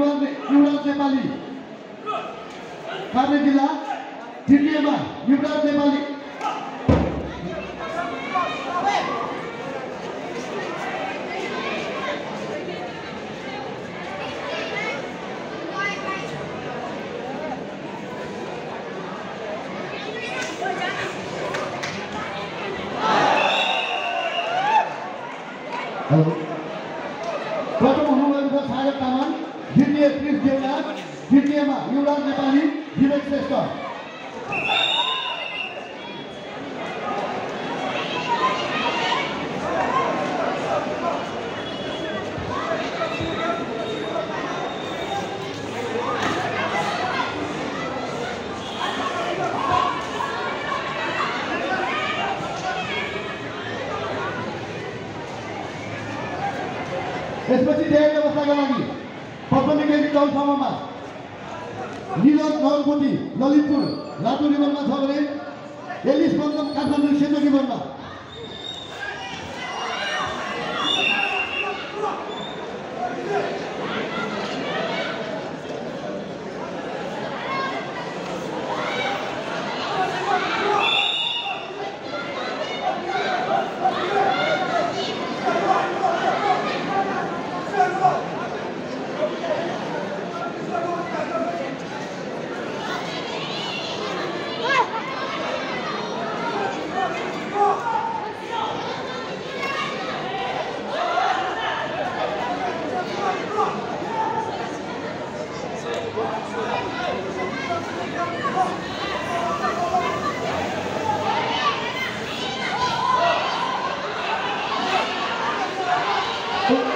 युवराज युवराज नेपाली काभ्रे जिल्ला तृतीयमा युवराज नेपाली हेलो द्वितीय क्रिस देवनाथ तृतीयमा युवराज नेपाली विवेक श्रेष्ठ यसपछि धेरै व्यवस्थाका लागि पचपन्न केजी चौसम्ममा निरज नवलकोटी ललितपुर लाटु रिभरमा छ भने एलिस बन्दम काठमाडौँ सेतो रिभरमा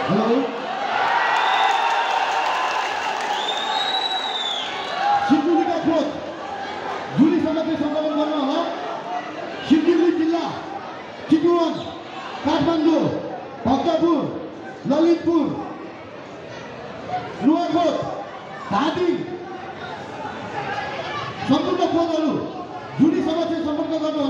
हेलो सिलगढीका कोच जुलीसँग चाहिँ सङ्कलन गर्नु होला सिलगढी जिल्ला चितवन काठमाडौँ भक्तपुर ललितपुर नुवाकोट धादी सम्पूर्ण कोचहरू जुलीसँग चाहिँ सम्पर्क गर्नु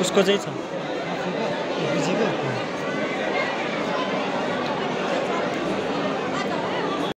उसको चाहिँ